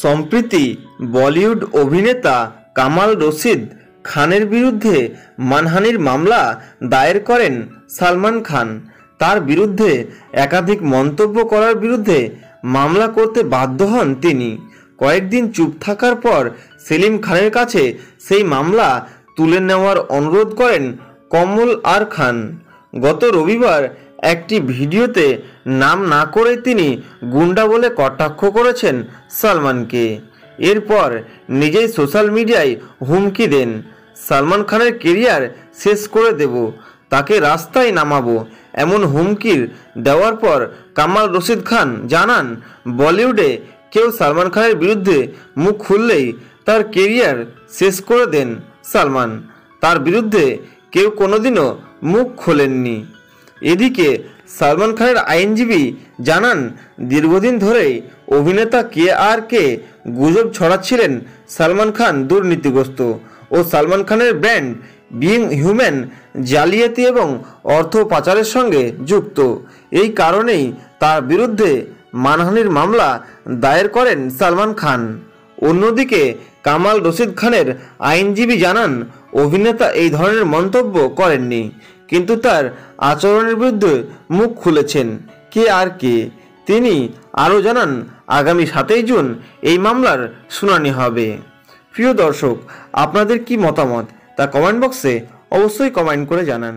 সম্প্রতি, বলিউড অভিনেতা কামাল রশিদ খানের বিরুদ্ধে মানহানির মামলা দায়ের করেন সালমান খান। তার বিরুদ্ধে একাধিক মন্তব্য করার বিরুদ্ধে মামলা করতে বাধ্য হন তিনি। কয়েকদিন চুপ থাকার পর সেলিম খানের কাছে সেই মামলা তুলে নেওয়ার অনুরোধ করেন কমল আর খান। গত রবিবার একটি ভিডিওতে নাম না করে তিনি গুন্ডা বলে কটাক্ষ করেছেন সালমানকে। এরপর নিজেই সোশ্যাল মিডিয়ায় হুমকি দেন। সালমান খানের কেরিয়ার শেষ করে দেব, তাকে রাস্তায় নামাবো, এমন হুমকির দেওয়ার পর কামাল রশিদ খান জানান, বলিউডে কেউ সালমান খানের বিরুদ্ধে মুখ খুললেই তার কেরিয়ার শেষ করে দেন সালমান। তার বিরুদ্ধে কেউ কোনোদিনও মুখ খোলেননি। এদিকে সালমান খানের আইনজীবী জানান, দীর্ঘদিন ধরেই অভিনেতা কে আর কে গুজব ছড়াচ্ছিলেন সালমান খান দুর্নীতিগ্রস্ত ও সালমান খানের ব্র্যান্ড বিং হিউম্যান জালিয়াতি এবং অর্থ পাচারের সঙ্গে যুক্ত। এই কারণেই তার বিরুদ্ধে মানহানির মামলা দায়ের করেন সালমান খান। অন্যদিকে কামাল রশিদ খানের আইনজীবী জানান, অভিনেতা এই ধরনের মন্তব্য করেননি। কিন্তু তার আচরণের বিরুদ্ধে মুখ খুলেছেন কে আর কে। তিনি আরও জানান, আগামী সাতই জুন এই মামলার শুনানি হবে। প্রিয় দর্শক, আপনাদের কি মতামত তা কমেন্ট বক্সে অবশ্যই কমেন্ট করে জানান।